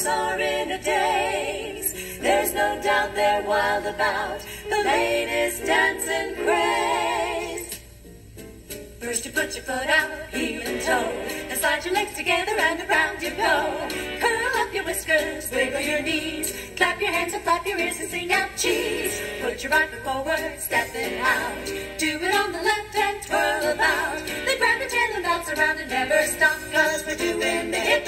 folks are in a daze. There's no doubt they're wild about the latest dancing craze. First you put your foot out, heel and toe. Then slide your legs together and around you go. Curl up your whiskers, wiggle your knees. Clap your hands and flap your ears and sing out cheese. Put your right foot forward, step it out. Do it on the left and twirl about. Then grab your tail and bounce around and never stop, cause we're doing the.